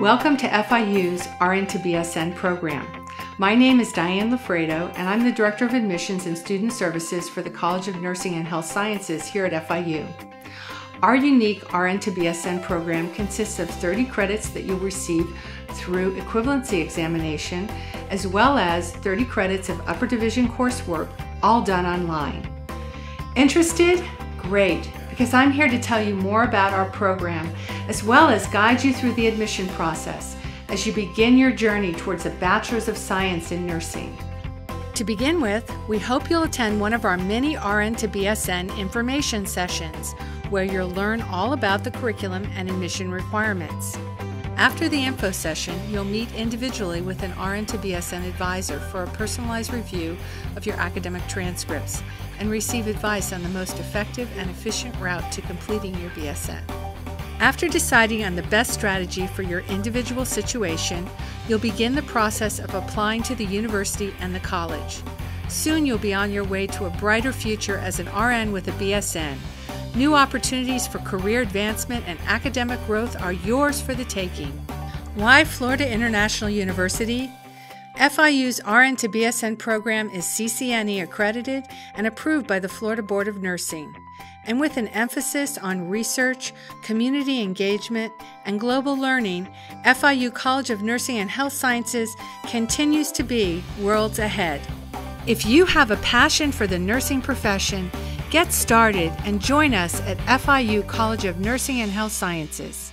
Welcome to FIU's RN to BSN program. My name is Diane Lafredo, and I'm the Director of Admissions and Student Services for the College of Nursing and Health Sciences here at FIU. Our unique RN to BSN program consists of 30 credits that you'll receive through equivalency examination, as well as 30 credits of upper division coursework, all done online. Interested? Great, because I'm here to tell you more about our program, as well as guide you through the admission process as you begin your journey towards a Bachelor's of Science in Nursing. To begin with, we hope you'll attend one of our many RN to BSN information sessions, where you'll learn all about the curriculum and admission requirements. After the info session, you'll meet individually with an RN to BSN advisor for a personalized review of your academic transcripts and receive advice on the most effective and efficient route to completing your BSN. After deciding on the best strategy for your individual situation, you'll begin the process of applying to the university and the college. Soon you'll be on your way to a brighter future as an RN with a BSN New opportunities for career advancement and academic growth are yours for the taking. Why Florida International University? FIU's RN to BSN program is CCNE accredited and approved by the Florida Board of Nursing. And with an emphasis on research, community engagement, and global learning, FIU College of Nursing and Health Sciences continues to be worlds ahead. If you have a passion for the nursing profession, Get started and join us at FIU College of Nursing and Health Sciences.